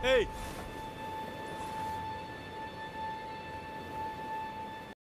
Hey,